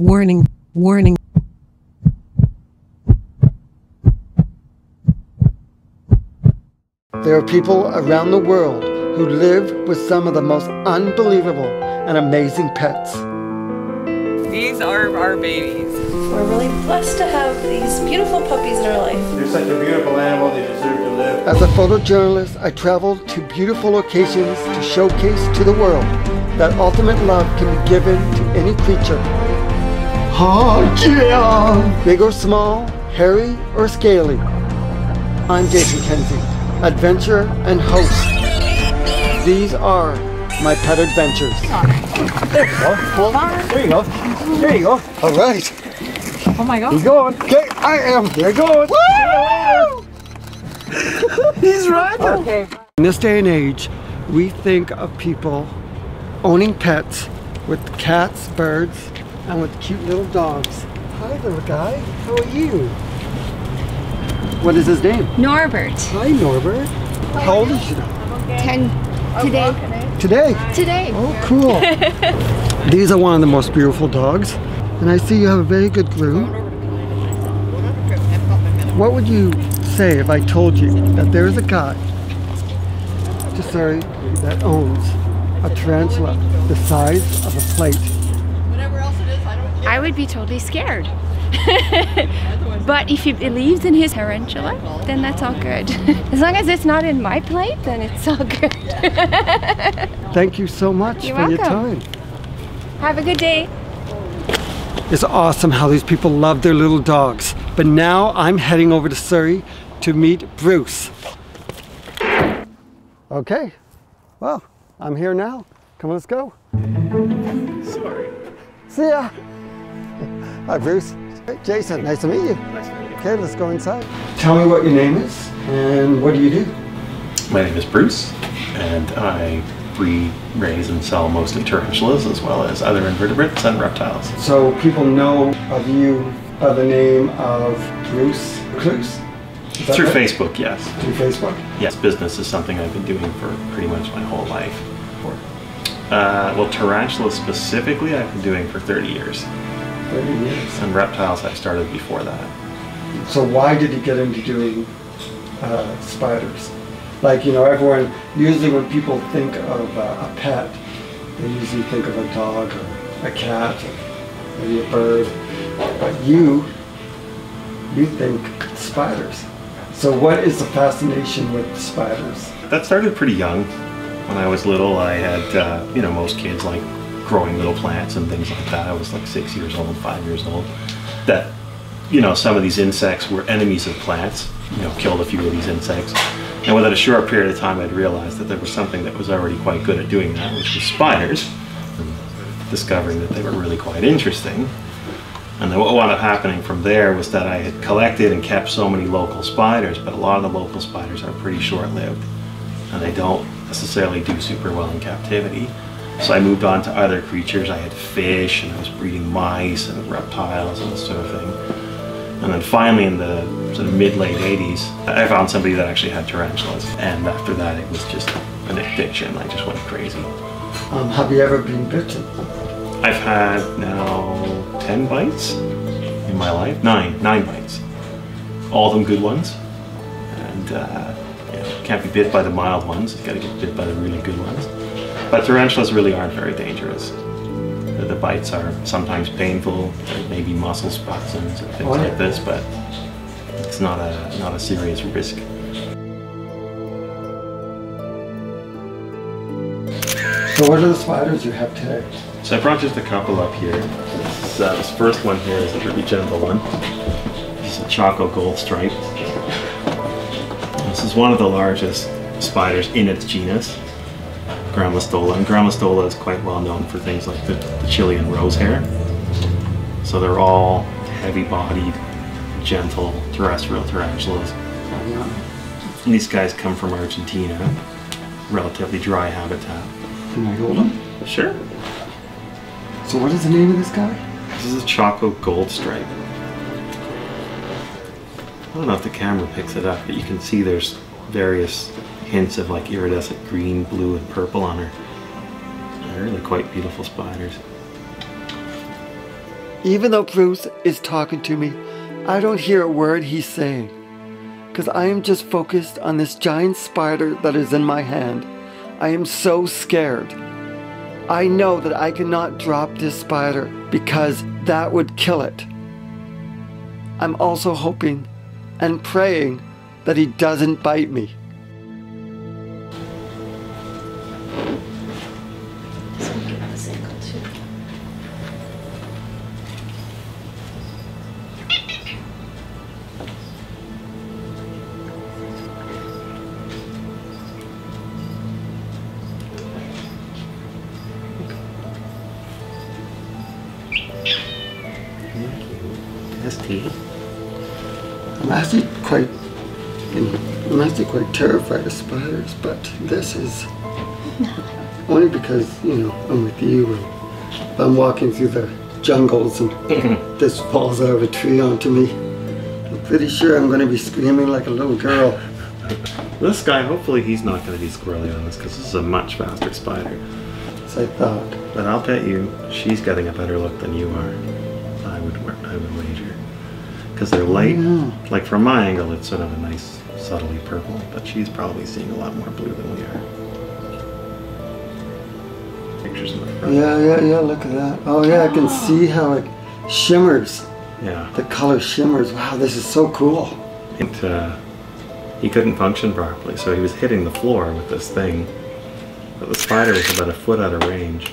Warning, warning. There are people around the world who live with some of the most unbelievable and amazing pets. These are our babies. We're really blessed to have these beautiful puppies in our life. They're such a beautiful animal, they deserve to live. As a photojournalist, I travel to beautiful locations to showcase to the world that ultimate love can be given to any creature. Oh yeah! Big or small, hairy or scaly. I'm Jason Kenzie, adventurer and host. These are my pet adventures. There you go. There you go. There you go. All right, Oh my god. He's going? Okay, I am. There you go. He's right. Okay. In this day and age, we think of people owning pets with cats, birds, and with cute little dogs. Hi, little guy. How are you? What is his name? Norbert. Hi, Norbert. How old is you now? 10 today. Today. Today. Oh, cool. These are one of the most beautiful dogs. And I see you have a very good groom. What would you say if I told you that there is a guy, just sorry, that owns a tarantula the size of a plate? I would be totally scared. but if he believes in his tarantula, then that's all good. as long as it's not in my plate, then it's all good. Thank you so much You're for your time. Have a good day. It's awesome how these people love their little dogs. But now I'm heading over to Surrey to meet Bruce. Okay, well, I'm here now. Come on, let's go. Sorry. See ya. Hi, Bruce. Hey, Jason, nice to meet you. Okay, let's go inside. Tell me what your name is and what do you do? My name is Bruce, and I breed, raise, and sell mostly tarantulas as well as other invertebrates and reptiles. So people know of you by the name of Bruce Cluse? Through right? Facebook, yes. Through Facebook? Yes, business is something I've been doing for pretty much my whole life. Uh, well, tarantulas specifically, I've been doing for 30 years, 30 years. and reptiles I started before that. So why did you get into doing uh, spiders? Like, you know, everyone, usually when people think of uh, a pet, they usually think of a dog or a cat or maybe a bird. But you, you think spiders. So what is the fascination with spiders? That started pretty young. When I was little, I had, uh, you know, most kids like growing little plants and things like that. I was like six years old, five years old. That, you know, some of these insects were enemies of plants. You know, killed a few of these insects. And within a short period of time, I'd realized that there was something that was already quite good at doing that, which was spiders. And discovering that they were really quite interesting. And then what wound up happening from there was that I had collected and kept so many local spiders, but a lot of the local spiders are pretty short-lived, and they don't necessarily do super well in captivity. So I moved on to other creatures. I had fish, and I was breeding mice and reptiles and this sort of thing. And then finally, in the sort of mid-late 80s, I found somebody that actually had tarantulas. And after that, it was just an addiction. I just went crazy. Um, have you ever been bitten? I've had now 10 bites in my life. Nine, nine bites. All of them good ones. And uh, you know, can't be bit by the mild ones. You gotta get bit by the really good ones. But tarantulas really aren't very dangerous. The, the bites are sometimes painful. maybe muscle spasms and things Oh, yeah. like this, but it's not a not a serious risk. So what are the spiders you have today? So I brought just a couple up here. This, uh, this first one here is a pretty gentle one. It's a Chaco Gold Stripe. This is one of the largest spiders in its genus, Grammostola. And Grammostola is quite well known for things like the, the Chilean rose hair. So they're all heavy-bodied, gentle terrestrial tarantulas. And these guys come from Argentina, relatively dry habitat. Can I hold them? Sure. So what is the name of this guy? This is a Chaco Gold Stripe. I don't know if the camera picks it up, but you can see there's various hints of like iridescent green, blue, and purple on her. They're really quite beautiful spiders. Even though Bruce is talking to me, I don't hear a word he's saying. Because I am just focused on this giant spider that is in my hand. I am so scared. I know that I cannot drop this spider because that would kill it. I'm also hoping and praying that he doesn't bite me. This one get this angle too. His teeth. I'm actually quite, I'm actually quite terrified of spiders, but this is only because, you know, I'm with you and I'm walking through the jungles and this falls out of a tree onto me. I'm pretty sure I'm going to be screaming like a little girl. This guy, hopefully he's not going to be squirrely on this because this is a much faster spider. As I thought. But I'll bet you she's getting a better look than you are. I would I would wager. Because they're light. Like from my angle, it's sort of a nice, subtly purple, but she's probably seeing a lot more blue than we are. Pictures in the front. Yeah, yeah, yeah, look at that. Oh yeah, I can see how it shimmers. Yeah. The color shimmers. Wow, this is so cool. It, uh, he couldn't function properly, so he was hitting the floor with this thing. But the spider was about a foot out of range.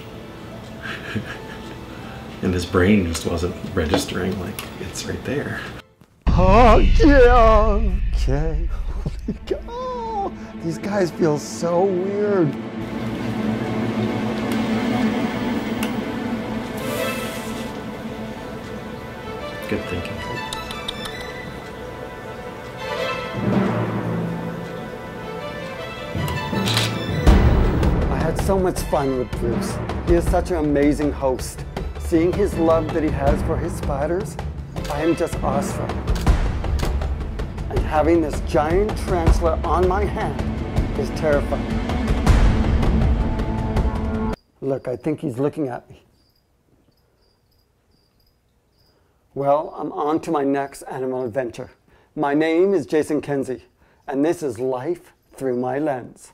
And his brain just wasn't registering like it's right there. Oh yeah. Okay. Holy cow. These guys feel so weird. Good thinking. I had so much fun with Bruce. He is such an amazing host. Seeing his love that he has for his spiders, I am just awestruck. And having this giant tarantula on my hand is terrifying. Look, I think he's looking at me. Well, I'm on to my next animal adventure. My name is Jason Kenzie, and this is Life Through My Lens.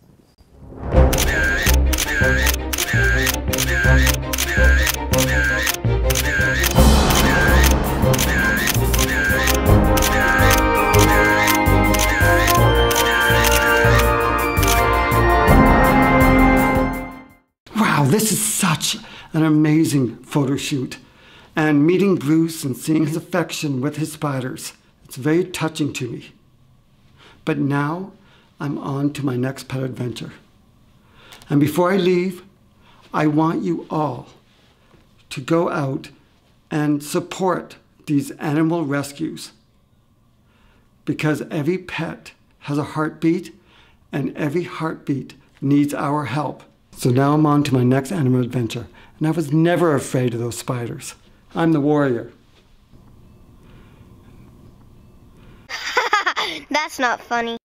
Such an amazing photo shoot. And meeting Bruce and seeing his affection with his spiders, it's very touching to me. But now I'm on to my next pet adventure. And before I leave, I want you all to go out and support these animal rescues because every pet has a heartbeat and every heartbeat needs our help. So now I'm on to my next animal adventure, and I was never afraid of those spiders. I'm the warrior. That's not funny.